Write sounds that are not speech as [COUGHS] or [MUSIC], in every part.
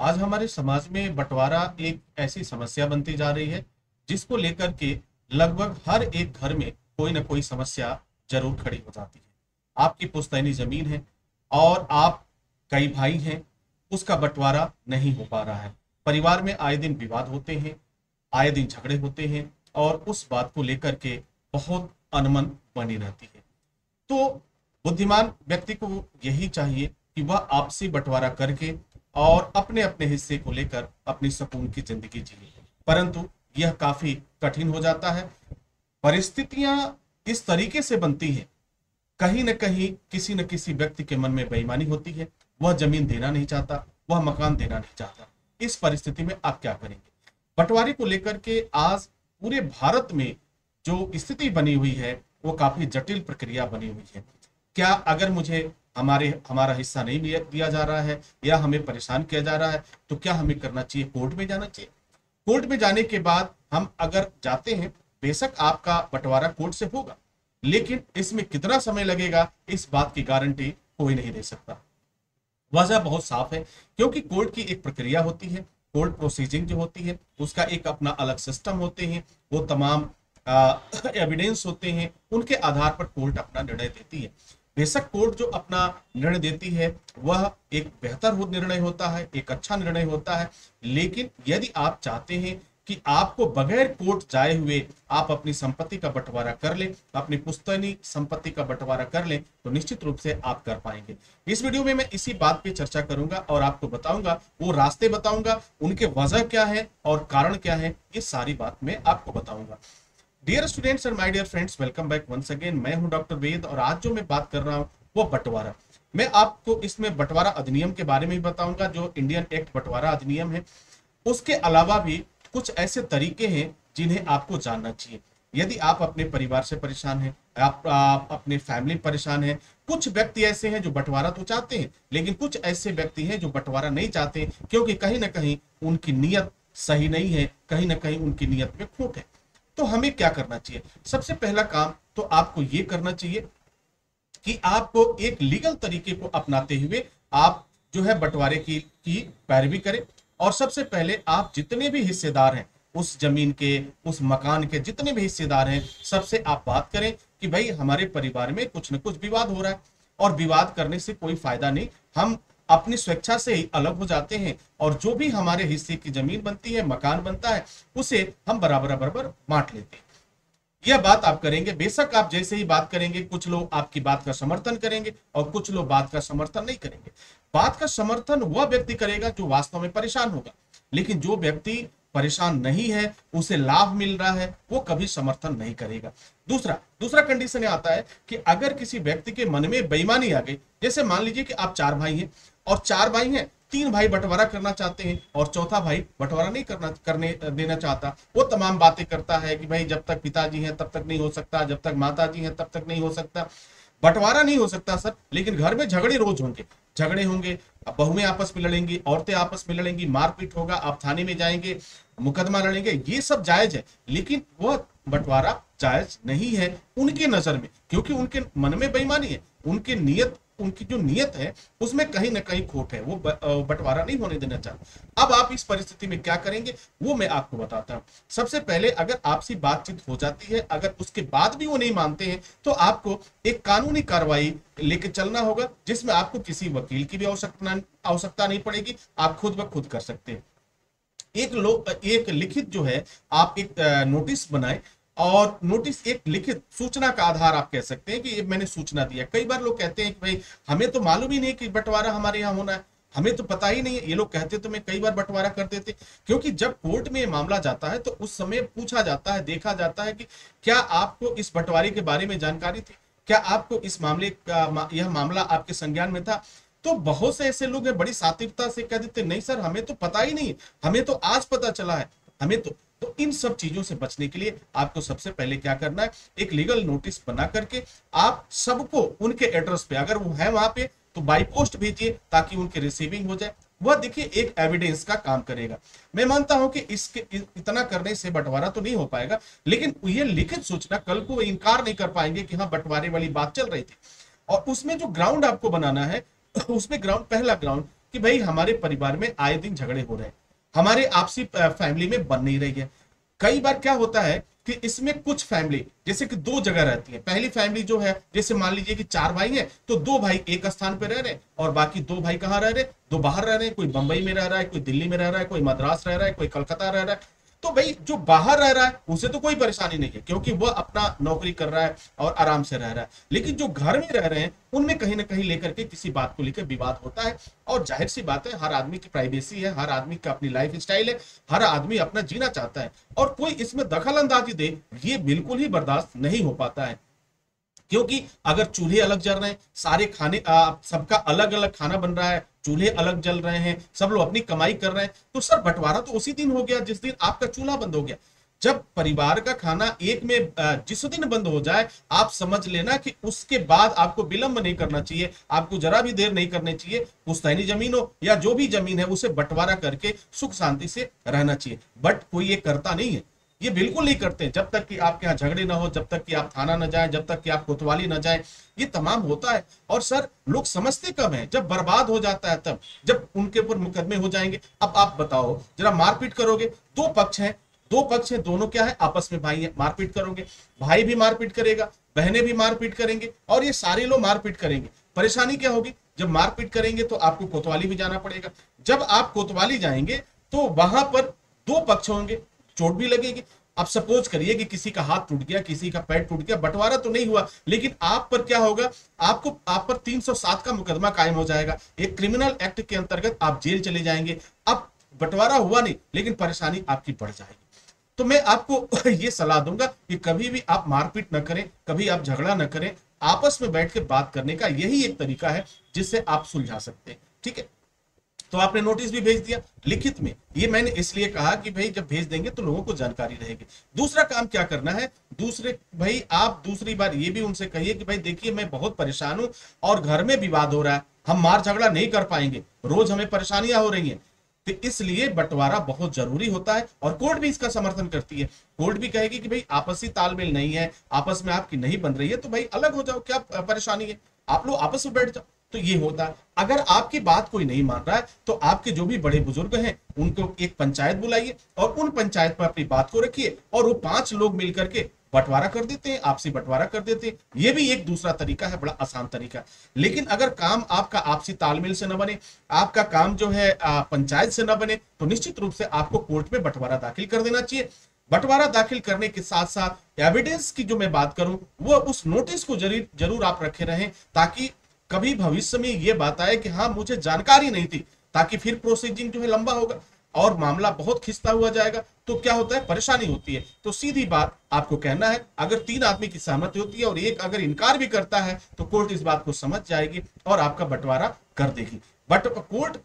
आज हमारे समाज में बंटवारा एक ऐसी समस्या बनती जा रही है, जिसको लेकर के लगभग हर एक घर में कोई ना कोई समस्या ज़रूर खड़ी हो जाती है। आपकी पुश्तैनी ज़मीन है और आप कई भाई हैं, उसका बंटवारा नहीं हो पा रहा है। परिवार में आए दिन विवाद होते हैं, आए दिन झगड़े होते हैं और उस बात को लेकर के बहुत अनमन बनी रहती है। तो बुद्धिमान व्यक्ति को यही चाहिए कि वह आपसी बंटवारा करके और अपने अपने हिस्से को लेकर अपनी सुकून की ज़िंदगी जिए परंतु यह काफ़ी कठिन हो जाता है। परिस्थितियाँ इस तरीके से बनती हैं। कहीं न कहीं किसी न किसी व्यक्ति के मन में बेईमानी होती है। वह ज़मीन देना नहीं चाहता, वह मकान देना नहीं चाहता। इस परिस्थिति में आप क्या करेंगे? बंटवारे को लेकर के आज पूरे भारत में जो स्थिति बनी हुई है, वो काफ़ी जटिल प्रक्रिया बनी हुई है। क्या अगर मुझे हमारे, हमारा हिस्सा नहीं दिया जा रहा है या हमें परेशान किया जा रहा है तो क्या हमें करना चाहिए? कोर्ट में जाना चाहिए। कोर्ट में जाने के बाद हम अगर जाते हैं, बेशक आपका बंटवारा कोर्ट से होगा, लेकिन इसमें कितना समय लगेगा, इस बात की गारंटी कोई नहीं दे सकता। वजह बहुत साफ़ है, क्योंकि कोर्ट की एक प्रक्रिया होती है, कोर्ट प्रोसीजिंग जो होती है, उसका एक अपना अलग सिस्टम होते हैं, वो तमाम एविडेंस [COUGHS] होते हैं, उनके आधार पर कोर्ट अपना निर्णय देती है। बेशक कोर्ट जो अपना निर्णय देती है, वह एक बेहतर निर्णय होता है, एक अच्छा निर्णय होता है। लेकिन यदि आप चाहते हैं कि आपको बगैर कोर्ट जाए हुए आप अपनी संपत्ति का बंटवारा कर ले, अपनी पुस्तैनी संपत्ति का बंटवारा कर ले तो निश्चित रूप से आप कर पाएँगे। इस वीडियो में मैं इसी बात पे चर्चा करूँगा और आपको बताऊँगा, वो रास्ते बताऊँगा, उनके वजह क्या है और कारण क्या है, ये सारी बात मैं आपको बताऊँगा। Dear students and my dear friends welcome back once again मैं हूँ डॉक्टर वेद और आज जो मैं बात कर रहा हूँ वो बंटवारा। मैं आपको इसमें बंटवारा अधिनियम के बारे में भी बताऊँगा जो इंडियन एक्ट बंटवारा अधिनियम है। उसके अलावा भी कुछ ऐसे तरीके हैं जिन्हें आपको जानना चाहिए। यदि आप अपने परिवार से परेशान हैं आप, आप अपने फैमिली परेशान हैं कुछ व्यक्ति ऐसे हैं जो बंटवारा तो चाहते हैं लेकिन कुछ ऐसे व्यक्ति हैं जो बंटवारा नहीं चाहते क्योंकि कहीं ना कहीं उनकी नीयत सही नहीं है कहीं ना कहीं उनकी नीयत में खोट है। तो हमें क्या करना चाहिए? सबसे पहला काम तो आपको यह करना चाहिए कि आपको एक लीगल तरीके को अपनाते हुए आप जो है बंटवारे की की पैरवी करें और सबसे पहले आप जितने भी हिस्सेदार हैं, उस ज़मीन के, उस मकान के जितने भी हिस्सेदार हैं, सबसे आप बात करें कि भाई हमारे परिवार में कुछ न कुछ विवाद हो रहा है और विवाद करने से कोई फ़ायदा नहीं। हम अपनी स्वेच्छा से ही अलग हो जाते हैं और जो भी हमारे हिस्से की ज़मीन बनती है, मकान बनता है, उसे हम बराबर बराबर बांट लेते हैं। यह बात आप करेंगे, बेशक आप जैसे ही बात करेंगे, कुछ लोग आपकी बात का समर्थन करेंगे और कुछ लोग बात का समर्थन नहीं करेंगे। बात का समर्थन वह व्यक्ति करेगा जो वास्तव में परेशान होगा। लेकिन जो व्यक्ति परेशान नहीं है, उसे लाभ मिल रहा है, वो कभी समर्थन नहीं करेगा। दूसरा दूसरा कंडीशन आता है कि अगर किसी व्यक्ति के मन में बेईमानी आ गई, जैसे मान लीजिए कि आप चार भाई हैं, और चार भाई हैं, तीन भाई बंटवारा करना चाहते हैं, और चौथा भाई बंटवारा नहीं करना, करने, देना चाहता, वो तमाम बातें करता है कि भाई जब तक पिताजी हैं तब तक नहीं हो सकता, जब तक माता जी हैं तब तक नहीं हो सकता। बंटवारा नहीं हो सकता, सर। लेकिन घर में झगड़े रोज होंगे। झगड़े होंगे बहुएँ आपस में लड़ेंगी, औरतें आपस में लड़ेंगी, मारपीट होगा, आप थाने में जाएँगे, मुकदमा लड़ेंगे, ये सब जायज़ है। लेकिन वह बंटवारा जायज़ नहीं है उनके नज़र में, क्योंकि उनके मन में बेईमानी है। उनके नियत उनकी जो नियत है, उसमें कहीं ना कहीं खोट है। वो बंटवारा नहीं होने देना चाहते। अब आप इस परिस्थिति में क्या करेंगे, वो मैं आपको बताता हूँ। सबसे पहले अगर आपसी बातचीत हो जाती है, अगर उसके बाद भी वो नहीं मानते हैं तो आपको एक कानूनी कार्रवाई लेके चलना होगा, जिसमें आपको किसी वकील की भी आवश्यकता आवश्यकता नहीं पड़ेगी। आप खुद ब खुद कर सकते हैं। एक लोग एक लिखित जो है, आप एक नोटिस बनाए और नोटिस एक लिखित सूचना का आधार आप कह सकते हैं कि ये मैंने सूचना दिया कई बार लोग कहते हैं कि भाई, हमें तो मालूम ही नहीं कि बंटवारा हमारे यहाँ होना है। हमें तो पता ही नहीं है। ये लोग कहते तो मैं कई बार बंटवारा कर देते। क्योंकि जब कोर्ट में मामला जाता है तो उस समय पूछा जाता है, देखा जाता है कि क्या आपको इस बंटवारे के बारे में जानकारी थी? क्या आपको इस मामले का यह मामला आपके संज्ञान में था? तो बहुत से ऐसे लोग हैं, बड़ी सात्विकता से कह देते, नहीं सर, हमें तो पता ही नहीं। हमें तो आज पता चला है। हमें तो तो इन सब चीज़ों से बचने के लिए आपको सबसे पहले क्या करना है? एक लीगल नोटिस बना करके आप सबको उनके एड्रेस पे, अगर वो है वहाँ पे तो बाई पोस्ट भेजिए ताकि उनके रिसीविंग हो जाए। वह देखिए, एक एविडेंस का काम करेगा। मैं मानता हूँ कि इसके इतना करने से बंटवारा तो नहीं हो पाएगा, लेकिन ये लिखित सूचना कल को इनकार नहीं कर पाएँगे कि हाँ बंटवारे वाली बात चल रही थी। और उसमें जो ग्राउंड आपको बनाना है, [CLEARS THROAT] उसमें ग्राउंड पहला ग्राउंड कि भाई हमारे परिवार में आए दिन झगड़े हो रहे हैं। हमारे आपसी फैमिली में बन नहीं रही है। कई बार क्या होता है कि इसमें कुछ फैमिली जैसे कि दो जगह रहती है। पहली फैमिली जो है, जैसे मान लीजिए कि चार भाई हैं तो दो भाई एक स्थान पर रह रहे हैं और बाकी दो भाई कहाँ रह रहे दो बाहर रह रहे हैं। कोई बंबई में रह रहा है, कोई दिल्ली में रह रहा है, कोई मद्रास रह रहा है, कोई कलकत्ता रह रहा है। तो भाई, जो बाहर रह रहा है, उसे तो कोई परेशानी नहीं है, क्योंकि वह अपना नौकरी कर रहा है और आराम से रह रहा है। लेकिन जो घर में रह रहे हैं, उनमें कहीं ना कहीं लेकर के किसी बात को लेकर विवाद होता है। और ज़ाहिर सी बात है, हर आदमी की प्राइवेसी है, हर आदमी का अपनी लाइफ स्टाइल है, हर आदमी अपना जीना चाहता है। और कोई इसमें दखल अंदाजी दे, ये बिल्कुल ही बर्दाश्त नहीं हो पाता है। क्योंकि अगर चूल्हे अलग जल रहे हैं, सारे खाने सबका अलग अलग खाना बन रहा है, चूल्हे अलग जल रहे हैं, सब लोग अपनी कमाई कर रहे हैं तो सर बंटवारा तो उसी दिन हो गया, जिस दिन आपका चूल्हा बंद हो गया। जब परिवार का खाना एक में जिस दिन बंद हो जाए, आप समझ लेना कि उसके बाद आपको विलंब नहीं करना चाहिए, आपको जरा भी देर नहीं करनी चाहिए, पुस्तैनी ज़मीन हो या जो भी ज़मीन है, उसे बंटवारा करके सुख शांति से रहना चाहिए। बट कोई ये करता नहीं है। ये बिल्कुल नहीं करते, जब तक कि आपके यहाँ झगड़े ना हो, जब तक कि आप थाना न जाए, जब तक कि आप कोतवाली ना जाए, ये तमाम होता है। और सर, लोग समझते कम है? जब बर्बाद हो जाता है तब, जब उनके ऊपर मुकदमे हो जाएँगे। अब आप बताओ, जरा मारपीट करोगे, दो पक्ष है, दो पक्ष है, दोनों क्या है? आपस में भाई मारपीट करोगे। भाई भी मारपीट करेगा, बहनें भी मारपीट करेंगे, और ये सारे लोग मारपीट करेंगे। परेशानी क्या होगी? जब मारपीट करेंगे तो आपको कोतवाली भी जाना पड़ेगा। जब आप कोतवाली जाएँगे तो वहाँ पर दो पक्ष होंगे चोट भी लगेगी। अब सपोज़ करिए कि किसी का हाथ टूट गया, किसी का पैर टूट गया, बंटवारा तो नहीं हुआ, लेकिन आप पर क्या होगा? आपको, आप पर 307 का मुकदमा कायम हो जाएगा। एक क्रिमिनल एक्ट के अंतर्गत आप जेल चले जाएँगे। अब बंटवारा हुआ नहीं, लेकिन परेशानी आपकी बढ़ जाएगी। तो मैं आपको [LAUGHS] ये सलाह दूँगा कि कभी भी आप मारपीट न करें, कभी आप झगड़ा न करें। आपस में बैठ के बात करने का यही एक तरीका है जिससे आप सुलझा सकते हैं। ठीक है? तो आपने नोटिस भी भेज दिया लिखित में। ये मैंने इसलिए कहा कि भाई जब भेज देंगे तो लोगों को जानकारी रहेगी। दूसरा काम क्या करना है? दूसरे, भाई आप दूसरी बार ये भी उनसे कहिए कि भाई देखिए, मैं बहुत परेशान हूँ और घर में विवाद हो रहा है। हम मार झगड़ा नहीं कर पाएँगे। रोज हमें परेशानियाँ हो रही हैं। तो इसलिए बंटवारा बहुत ज़रूरी होता है और कोर्ट भी इसका समर्थन करती है। कोर्ट भी कहेगी कि भाई आपसी तालमेल नहीं है, आपस में आपकी नहीं बन रही है तो भाई अलग हो जाओ, क्या परेशानी है? आप लोग आपस में बैठ जाओ। तो ये होता। अगर आपकी बात कोई नहीं मान रहा है तो आपके जो भी बड़े बुज़ुर्ग हैं, उनको एक पंचायत बुलाइए और उन पंचायत पर अपनी बात को रखिए और वो पाँच लोग मिलकर के बंटवारा कर देते हैं, आपसी बंटवारा कर देते हैं। ये भी एक दूसरा तरीका है, बड़ा आसान तरीका। लेकिन अगर काम आपका आपसी तालमेल से न बने, आपका काम जो है पंचायत से न बने तो निश्चित रूप से आपको कोर्ट में बंटवारा दाखिल कर देना चाहिए। बंटवारा दाखिल करने के साथ साथ एविडेंस की जो मैं बात करूँ, वो उस नोटिस को ज़रूर आप रखे रहें, ताकि कभी भविष्य में ये बात आए कि हाँ मुझे जानकारी नहीं थी, ताकि फिर प्रोसीजिंग जो है लंबा होगा और मामला बहुत खिंचता हुआ जाएगा तो क्या होता है? परेशानी होती है। तो सीधी बात आपको कहना है, अगर तीन आदमी की सहमति होती है और एक अगर इनकार भी करता है तो कोर्ट इस बात को समझ जाएगी और आपका बंटवारा कर देगी। बट कोर्ट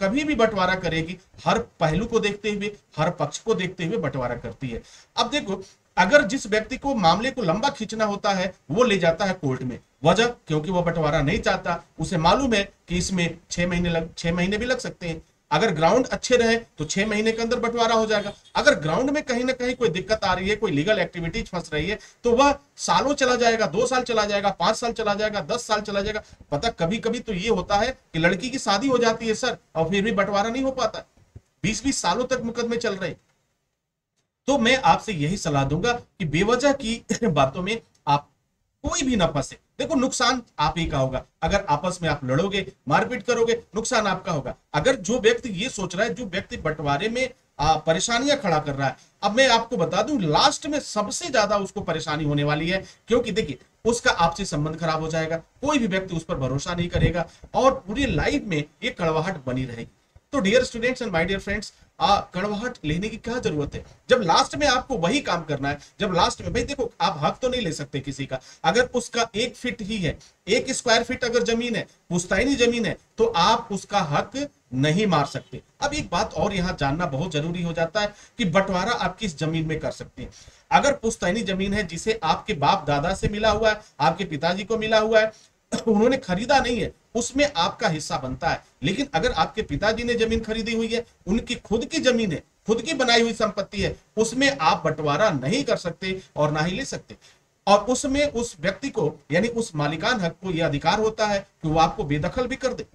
कभी भी बंटवारा करेगी, हर पहलू को देखते हुए, हर पक्ष को देखते हुए बंटवारा करती है। अब देखो अगर जिस व्यक्ति को मामले को लंबा खींचना होता है, वो ले जाता है कोर्ट में। वजह, क्योंकि वो बंटवारा नहीं चाहता, उसे मालूम है कि इसमें छह महीने लग, छह महीने भी लग सकते हैं। अगर ग्राउंड अच्छे रहे तो छह महीने के अंदर बंटवारा हो जाएगा। अगर ग्राउंड में कहीं ना कहीं कोई दिक्कत आ रही है, कोई लीगल एक्टिविटीज़ फंस रही है तो वह सालों चला जाएगा, दो साल चला जाएगा, पाँच साल चला जाएगा, दस साल चला जाएगा। पता कभी कभी तो ये होता है कि लड़की की शादी हो जाती है, सर, और फिर भी बंटवारा नहीं हो पाता। बीस बीस सालों तक मुकदमे चल रहे तो मैं आपसे यही सलाह दूँगा कि बेवजह की [LAUGHS] बातों में आप कोई भी ना फंसे। देखो, नुकसान आप ही का होगा। अगर आपस में आप लड़ोगे, मारपीट करोगे, नुकसान आपका होगा। अगर जो व्यक्ति ये सोच रहा है, जो व्यक्ति बंटवारे में परेशानियाँ खड़ा कर रहा है, अब मैं आपको बता दूँ, लास्ट में सबसे ज़्यादा उसको परेशानी होने वाली है, क्योंकि देखिए, उसका आपसे संबंध खराब हो जाएगा, कोई भी व्यक्ति उस पर भरोसा नहीं करेगा, और पूरी लाइफ में ये कड़वाहट बनी रहेगी। तो dear students and my dear friends कड़वाहट लेने की क्या ज़रूरत है? जब लास्ट में आपको वही काम करना है, जब लास्ट में, भाई देखो, आप हक तो नहीं ले सकते किसी का। अगर उसका एक फिट ही है, एक स्क्वायर फीट अगर ज़मीन है पुश्तैनी ज़मीन है तो आप उसका हक नहीं मार सकते। अब एक बात और यहाँ जानना बहुत ज़रूरी हो जाता है कि बंटवारा आप किस ज़मीन में कर सकते हैं। अगर पुश्तैनी ज़मीन है जिसे आपके बाप दादा से मिला हुआ है, आपके पिताजी को मिला हुआ है [COUGHS] उन्होंने खरीदा नहीं है, उसमें आपका हिस्सा बनता है। लेकिन अगर आपके पिताजी ने ज़मीन खरीदी हुई है, उनकी खुद की ज़मीन है, खुद की बनाई हुई संपत्ति है, उसमें आप बंटवारा नहीं कर सकते और ना ही ले सकते। और उसमें उस व्यक्ति को, यानी उस मालिकान हक को यह अधिकार होता है कि वो आपको बेदखल भी कर दे।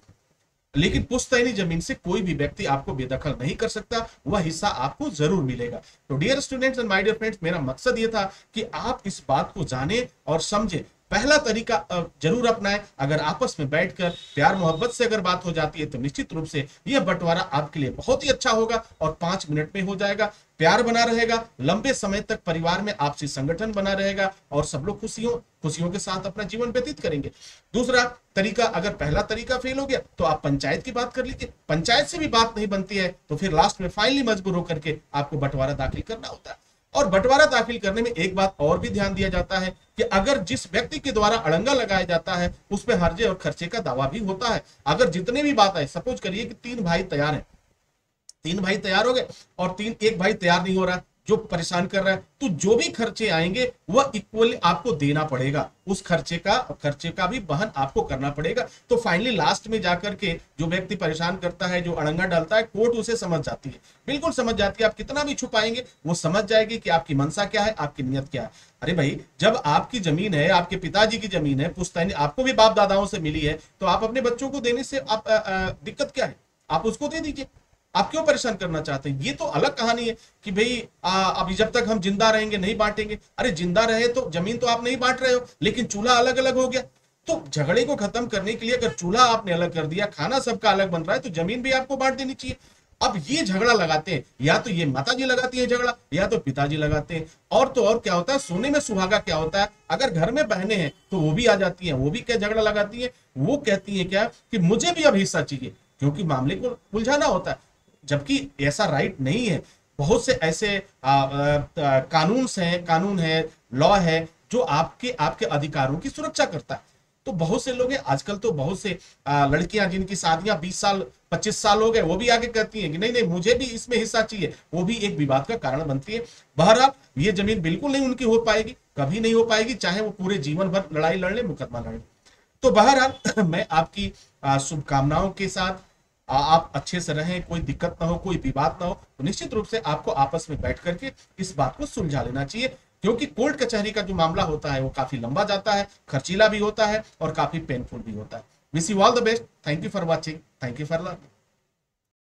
लेकिन पुश्तैनी ज़मीन से कोई भी व्यक्ति आपको बेदखल नहीं कर सकता, वह हिस्सा आपको ज़रूर मिलेगा। तो dear students and my dear friends मेरा मकसद यह था कि आप इस बात को जाने और समझे पहला तरीका ज़रूर अपनाएँ। अगर आपस में बैठकर प्यार मोहब्बत से अगर बात हो जाती है तो निश्चित रूप से यह बंटवारा आपके लिए बहुत ही अच्छा होगा और पाँच मिनट में हो जाएगा। प्यार बना रहेगा, लंबे समय तक परिवार में आपसी संगठन बना रहेगा और सब लोग खुशियों खुशियों के साथ अपना जीवन व्यतीत करेंगे। दूसरा तरीका, अगर पहला तरीका फेल हो गया तो आप पंचायत की बात कर लीजिए। पंचायत से भी बात नहीं बनती है तो फिर लास्ट में फाइनली मजबूर होकर के आपको बंटवारा दाखिल करना होता है। और बंटवारा दाखिल करने में एक बात और भी ध्यान दिया जाता है कि अगर जिस व्यक्ति के द्वारा अड़ंगा लगाया जाता है उस पर हर्जे और खर्चे का दावा भी होता है। अगर जितने भी बात आए सपोज़ करिए कि तीन भाई तैयार हैं। तीन भाई तैयार हो गए और तीन, एक भाई तैयार नहीं हो रहा। जो परेशान कर रहा है तो जो भी खर्चे आएँगे, वह इक्वली आपको देना पड़ेगा। उस खर्चे का खर्चे का भी वहन आपको करना पड़ेगा। तो फाइनली लास्ट में जाकर के जो व्यक्ति परेशान करता है, जो अड़ंगा डालता है, कोर्ट उसे समझ जाती है। बिल्कुल समझ जाती है, आप कितना भी छुपाएँगे, वो समझ जाएगी कि आपकी मनसा क्या है, आपकी नियत क्या है। अरे भाई, जब आपकी ज़मीन है, आपके पिताजी की ज़मीन है पुश्तैनी आपको भी बाप दादाओं से मिली है तो आप अपने बच्चों को देने से आप दिक्कत क्या है? आप उसको दे दीजिए। आप क्यों परेशान करना चाहते हैं? ये तो अलग कहानी है कि भाई अभी जब तक हम ज़िंदा रहेंगे, नहीं बांटेंगे। अरे, ज़िंदा रहे तो ज़मीन तो आप नहीं बांट रहे हो, लेकिन चूल्हा अलग अलग हो गया। तो झगड़े को खत्म करने के लिए अगर चूल्हा आपने अलग कर दिया, खाना सबका अलग बन रहा है तो ज़मीन भी आपको बांट देनी चाहिए। अब ये झगड़ा लगाते हैं, या तो ये माता जी लगाती है झगड़ा, या तो पिताजी लगाते हैं। और तो और क्या होता है? सोने में सुहागा क्या होता है? अगर घर में बहने हैं तो वो भी आ जाती हैं, वो भी क्या झगड़ा लगाती है? वो कहती है क्या कि मुझे भी अब हिस्सा चाहिए, क्योंकि मामले को उलझाना होता है। जबकि ऐसा राइट नहीं है। बहुत से ऐसे कानून हैं, कानून है लॉ है, जो आपके आपके अधिकारों की सुरक्षा करता है। तो बहुत से लोग हैं, आजकल तो बहुत से लड़कियाँ जिनकी शादियाँ 20 साल 25 साल हो गए, वो भी आगे कहती हैं कि नहीं नहीं, मुझे भी इसमें हिस्सा चाहिए। वो भी एक विवाद का कारण बनती है। बहरहाल, ये ज़मीन बिल्कुल नहीं उनकी हो पाएगी, कभी नहीं हो पाएगी, चाहे वो पूरे जीवन भर लड़ाई लड़ ले, मुकदमा लड़ तो बहरहाल, [CLEARS THROAT] मैं आपकी शुभकामनाओं के साथ आप अच्छे से रहें, कोई दिक्कत ना हो, कोई विवाद ना हो तो निश्चित रूप से आपको आपस में बैठ करके इस बात को सुलझा लेना चाहिए। क्योंकि कोर्ट कचहरी का जो मामला होता है, वो काफ़ी लंबा जाता है, खर्चीला भी होता है और काफ़ी पेनफुल भी होता है। Wish you all the best thank you for watching thank you for learning